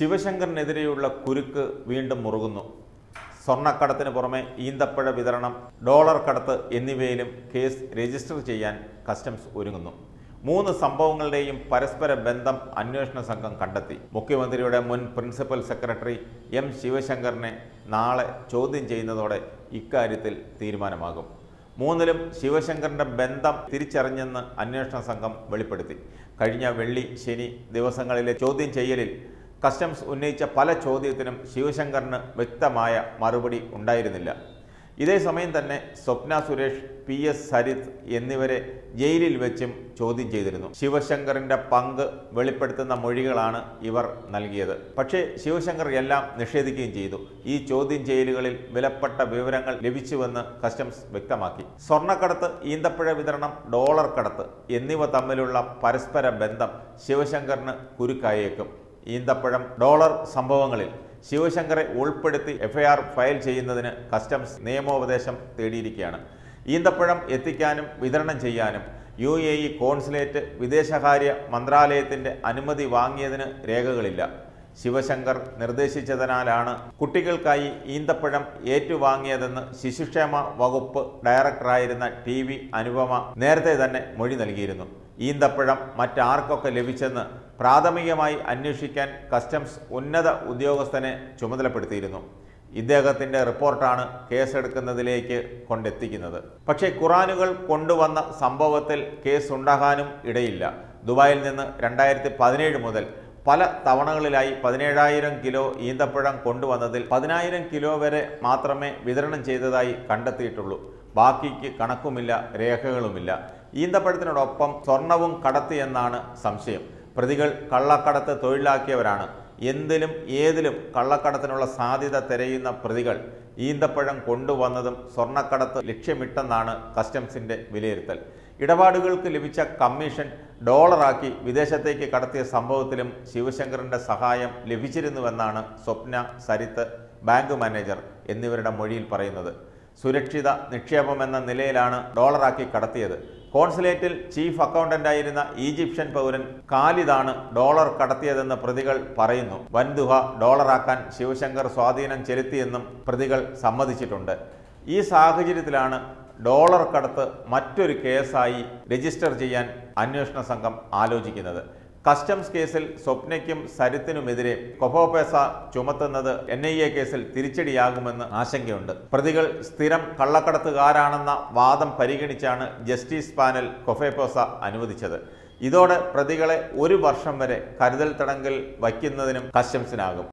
ശിവശങ്കറിനെതിരെയുള്ള കുരുക്ക് വീണ്ടും മുറുകുന്നു. സ്വർണക്കടത്തിന് പുറമെ ഈന്തപ്പഴ വിതരണം ഡോളർ കടത്ത് എന്നിവയിലും കേസ് രജിസ്റ്റർ ചെയ്യാൻ കസ്റ്റംസ് ഒരുങ്ങുന്നു. മൂന്ന് സംഭവങ്ങളുടെയും പരസ്പര ബന്ധം അന്വേഷണ സംഘം കണ്ടെത്തി. മുഖ്യമന്ത്രിയുടെ മുൻ പ്രിൻസിപ്പൽ സെക്രട്ടറി എം ശിവശങ്കറിനെ നാളെ ചോദ്യം ചെയ്യുന്നതോടെ ഇക്കാര്യത്തിൽ തീരുമാനമാകും. മൂന്നിലും ശിവശങ്കറിന്റെ ബന്ധം തിരിച്ചറിഞ്ഞെന്ന് അന്വേഷണ സംഘം വെളിപ്പെടുത്തി. കഴിഞ്ഞ വെള്ളി ശനി ദിവസങ്ങളിലെ ചോദ്യം ചെയ്യലിൽ കസ്റ്റംസ് ഉന്നയിച്ച പല ചോദ്യത്തിനും ശിവശങ്കറിന് വ്യക്തമായ മറുപടി ഉണ്ടായിരുന്നില്ല. ഇതേ സമയം തന്നെ സ്വപ്ന സുരേഷ് പി എസ് സരിത് എന്നിവരെ ജയിലിൽ വെച്ചും ചോദ്യം ചെയ്തിരുന്നു. ശിവശങ്കറിന്റെ പങ്ക് വെളിപ്പെടുത്തുന്ന മൊഴികളാണ് ഇവർ നൽകിയത്. പക്ഷേ ശിവശങ്കർ എല്ലാം നിഷേധിക്കുകയും ചെയ്തു. ഈ ചോദ്യം ചെയ്യലുകളിൽ വിലപ്പെട്ട വിവരങ്ങൾ ലഭിച്ചുവെന്ന് കസ്റ്റംസ് വ്യക്തമാക്കി. സ്വർണക്കടത്ത് ഈന്തപ്പഴ വിതരണം ഡോളർ കടത്ത് എന്നിവ തമ്മിലുള്ള പരസ്പര ബന്ധം ശിവശങ്കറിന് കുരുക്കായേക്കും. ഈന്തപ്പഴം ഡോളർ സംഭവങ്ങളിൽ ശിവശങ്കറെ ഉൾപ്പെടുത്തി എഫ്ഐആർ ഫയൽ ചെയ്യുന്നതിന് കസ്റ്റംസ് നിയമോപദേശം തേടിയിരിക്കുകയാണ്. ഈന്തപ്പഴം എത്തിക്കാനും വിതരണം ചെയ്യാനും യു എ ഇ കോൺസുലേറ്റ് വിദേശകാര്യ മന്ത്രാലയത്തിന്റെ അനുമതി വാങ്ങിയതിന് രേഖകളില്ല. ശിവശങ്കർ നിർദ്ദേശിച്ചതിനാലാണ് കുട്ടികൾക്കായി ഈന്തപ്പഴം ഏറ്റുവാങ്ങിയതെന്ന് ശിശുക്ഷേമ വകുപ്പ് ഡയറക്ടറായിരുന്ന ടി വി അനുപമ നേരത്തെ തന്നെ മൊഴി നൽകിയിരുന്നു. ഈന്തപ്പഴം മറ്റാർക്കൊക്കെ ലഭിച്ചെന്ന് പ്രാഥമികമായി അന്വേഷിക്കാൻ കസ്റ്റംസ് ഉന്നത ഉദ്യോഗസ്ഥനെ ചുമതലപ്പെടുത്തിയിരുന്നു. ഇദ്ദേഹത്തിന്റെ റിപ്പോർട്ടാണ് കേസെടുക്കുന്നതിലേക്ക് കൊണ്ടെത്തിക്കുന്നത്. പക്ഷേ ഖുറാനുകൾ കൊണ്ടുവന്ന സംഭവത്തിൽ കേസ് ഉണ്ടാകാനും ഇടയില്ല. ദുബായിൽ നിന്ന് രണ്ടായിരത്തി പതിനേഴ് മുതൽ പല തവണകളിലായി പതിനേഴായിരം കിലോ ഈന്തപ്പഴം കൊണ്ടുവന്നതിൽ പതിനായിരം കിലോ വരെ മാത്രമേ വിതരണം ചെയ്തതായി കണ്ടെത്തിയിട്ടുള്ളൂ. ബാക്കിക്ക് കണക്കുമില്ല രേഖകളുമില്ല. ഈന്തപ്പഴത്തിനോടൊപ്പം സ്വർണവും കടത്തി എന്നാണ് സംശയം. പ്രതികൾ കള്ളക്കടത്ത് തൊഴിലാക്കിയവരാണ്. എന്തിലും ഏതിലും കള്ളക്കടത്തിനുള്ള സാധ്യത തിരയുന്ന പ്രതികൾ ഈന്തപ്പഴം കൊണ്ടുവന്നതും സ്വർണക്കടത്ത് ലക്ഷ്യമിട്ടെന്നാണ് കസ്റ്റംസിന്റെ വിലയിരുത്തൽ. ഇടപാടുകൾക്ക് ലഭിച്ച കമ്മീഷൻ ഡോളറാക്കി വിദേശത്തേക്ക് കടത്തിയ സംഭവത്തിലും ശിവശങ്കറിന്റെ സഹായം ലഭിച്ചിരുന്നുവെന്നാണ് സ്വപ്ന സരിത്ത് ബാങ്ക് മാനേജർ എന്നിവരുടെ മൊഴിയിൽ പറയുന്നത്. സുരക്ഷിത നിക്ഷേപമെന്ന നിലയിലാണ് ഡോളറാക്കി കടത്തിയത്. കോൺസുലേറ്റിൽ ചീഫ് അക്കൗണ്ടന്റായിരുന്ന ഈജിപ്ഷ്യൻ പൗരൻ കാലിദാണ് ഡോളർ കടത്തിയതെന്ന് പ്രതികൾ പറയുന്നു. വൻതുക ഡോളറാക്കാൻ ശിവശങ്കർ സ്വാധീനം ചെലുത്തിയെന്നും പ്രതികൾ സമ്മതിച്ചിട്ടുണ്ട്. ഈ സാഹചര്യത്തിലാണ് ഡോളർ കടത്ത് മറ്റൊരു കേസായി രജിസ്റ്റർ ചെയ്യാൻ അന്വേഷണ സംഘം ആലോചിക്കുന്നത്. കസ്റ്റംസ് കേസിൽ സ്വപ്നയ്ക്കും സരിത്തിനുമെതിരെ കൊഫോപേസ ചുമത്തുന്നത് എൻ ഐ എ കേസിൽ തിരിച്ചടിയാകുമെന്ന് ആശങ്കയുണ്ട്. പ്രതികൾ സ്ഥിരം കള്ളക്കടത്തുകാരാണെന്ന വാദം പരിഗണിച്ചാണ് ജസ്റ്റിസ് പാനൽ കൊഫേപോസ അനുവദിച്ചത്. ഇതോടെ പ്രതികളെ ഒരു വർഷം വരെ കരുതൽ തടങ്കൽ വയ്ക്കുന്നതിനും കസ്റ്റംസിനാകും.